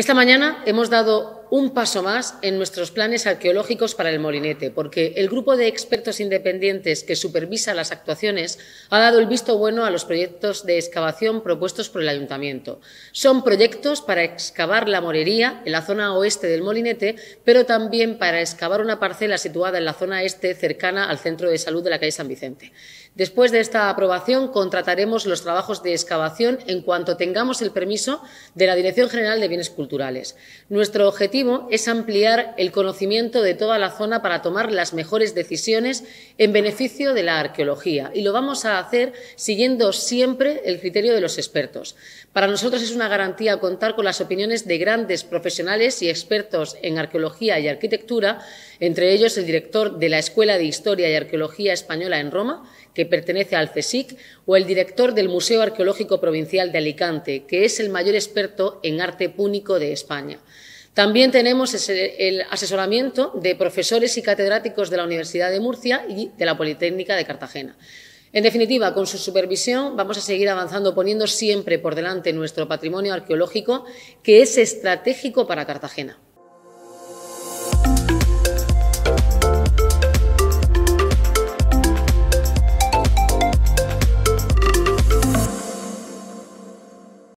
Esta mañana hemos dado un paso más en nuestros planes arqueológicos para el Molinete, porque el grupo de expertos independientes que supervisa las actuaciones ha dado el visto bueno a los proyectos de excavación propuestos por el Ayuntamiento. Son proyectos para excavar la morería en la zona oeste del Molinete, pero también para excavar una parcela situada en la zona este cercana al centro de salud de la calle San Vicente. Después de esta aprobación, contrataremos los trabajos de excavación en cuanto tengamos el permiso de la Dirección General de Bienes Culturales. Nuestro objetivo es ampliar el conocimiento de toda la zona para tomar las mejores decisiones en beneficio de la arqueología y lo vamos a hacer siguiendo siempre el criterio de los expertos. Para nosotros es una garantía contar con las opiniones de grandes profesionales y expertos en arqueología y arquitectura, entre ellos el director de la Escuela de Historia y Arqueología Española en Roma, que pertenece al CSIC, o el director del Museo Arqueológico Provincial de Alicante, que es el mayor experto en arte púnico de España. También tenemos el asesoramiento de profesores y catedráticos de la Universidad de Murcia y de la Politécnica de Cartagena. En definitiva, con su supervisión vamos a seguir avanzando poniendo siempre por delante nuestro patrimonio arqueológico, que es estratégico para Cartagena.